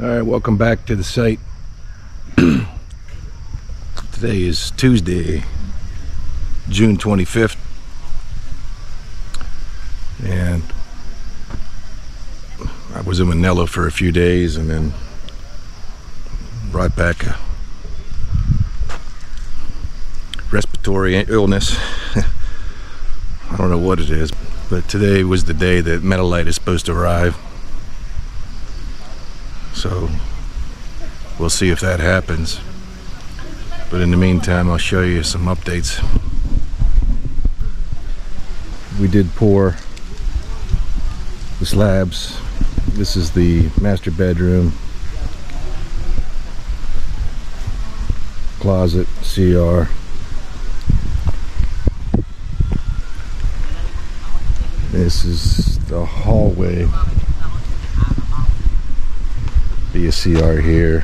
All right, welcome back to the site. Today is Tuesday, June 25th. And I was in Manila for a few days and then brought back a respiratory illness. I don't know what it is, but today was the day that Metalyte is supposed to arrive. So we'll see if that happens. But in the meantime, I'll show you some updates. We did pour the slabs. This is the master bedroom, closet, CR. This is the hallway be a CR here.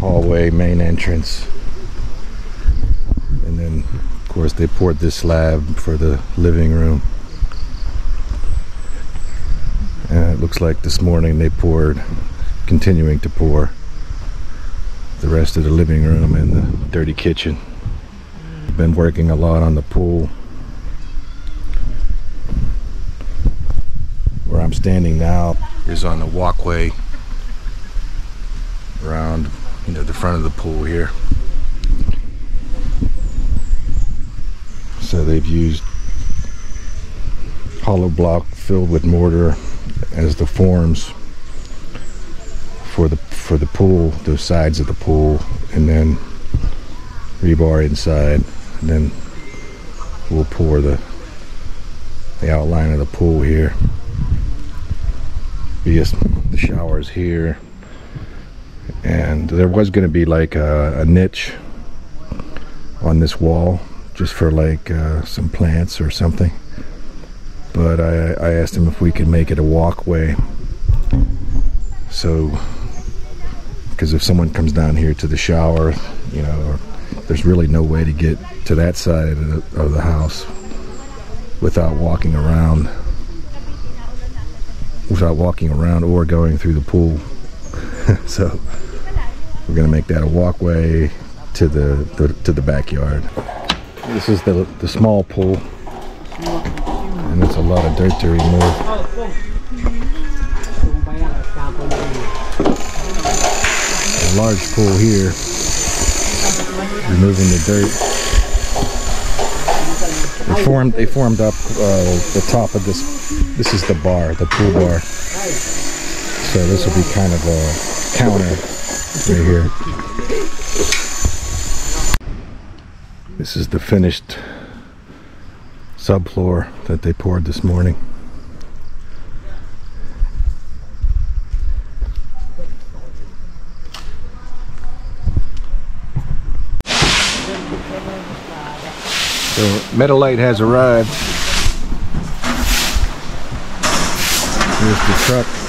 Hallway, main entrance. And then, of course, they poured this slab for the living room. And it looks like this morning they poured, continuing to pour, the rest of the living room and the dirty kitchen. Been working a lot on the pool. Where I'm standing now is on the walkway around you know the front of the pool here. So they've used hollow block filled with mortar as the forms for the for the pool the sides of the pool and then rebar inside and then we'll pour the the outline of the pool here. Because the showers here and there was going to be like a, a, niche on this wall just for like uh, some plants or something but I, I asked him if we could make it a walkway so because if someone comes down here to the shower you know there's really no way to get to that side of the, of the house without walking around without walking around or going through the pool. so we're gonna make that a walkway to the, the, to the backyard. This is the the small pool, and it's a lot of dirt to remove. A large pool here, removing the dirt. They formed they formed up uh, the top of this this is the bar, the pool bar. So this will be kind of a counter right here. This is the finished subfloor that they poured this morning. So Metalyte has arrived. Here's the truck.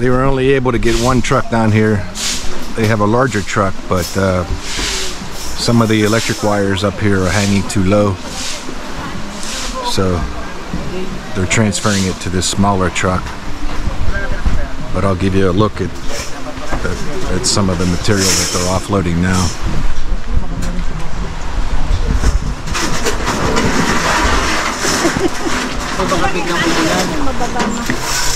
They were only able to get one truck down here. They have a larger truck, but uh, some of the electric wires up here are hanging too low. So they're transferring it to this smaller truck. But I'll give you a look at, at, at some of the material that they're offloading now.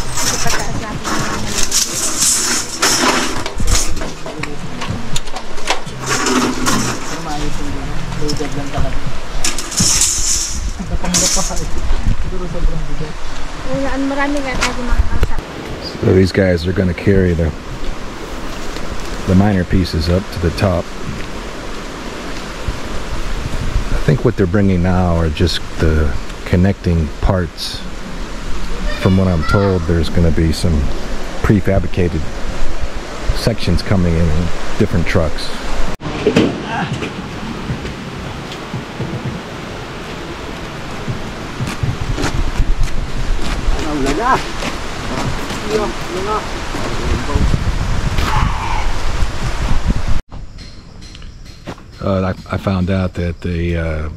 So these guys are going to carry the the minor pieces up to the top. I think what they're bringing now are just the connecting parts. From what I'm told, there's going to be some prefabricated sections coming in different trucks. Uh, I, I found out that the uh,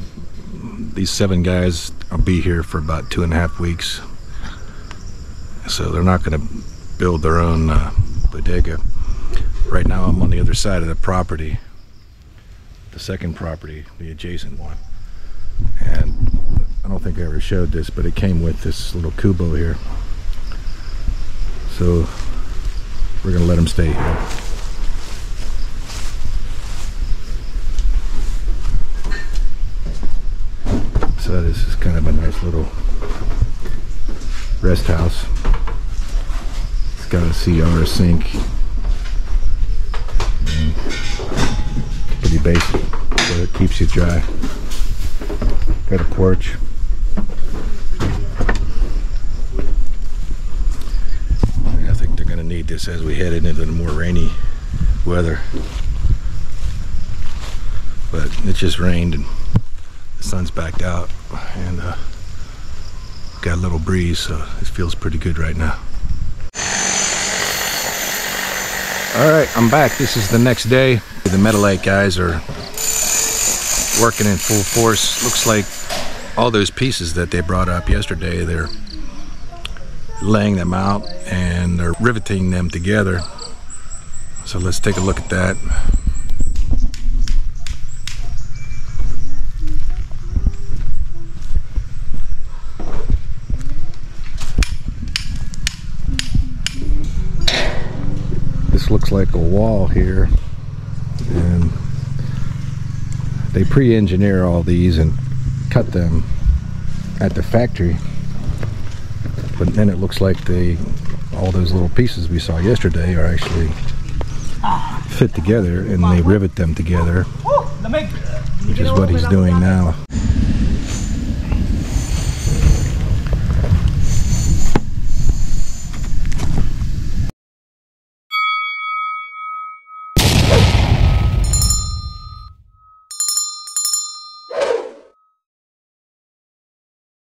these seven guys will be here for about two and a half weeks, So they're not going to build their own uh, bodega. Right now, I'm on the other side of the property, the second property, the adjacent one. And don't think I ever showed this, but it came with this little kubo here. So we're to let him stay here. So this is kind of a nice little rest house. It's got a CR sink. Pretty basic, but it keeps you dry. Got a porch. I think this as we head into the more rainy weather. But it just rained and the sun's backed out and uh, got a little breeze, so it feels pretty good right now. All right, I'm back. This is the next day. The Metalyte guys are working in full force. Looks like all those pieces that they brought up yesterday, they're laying them out and they're riveting them together. So let's take a look at that. This looks like a wall here and they pre-engineer all these and cut them at the factory but then it looks like they all those little pieces we saw yesterday are actually fit together and they rivet them together which is what he's doing now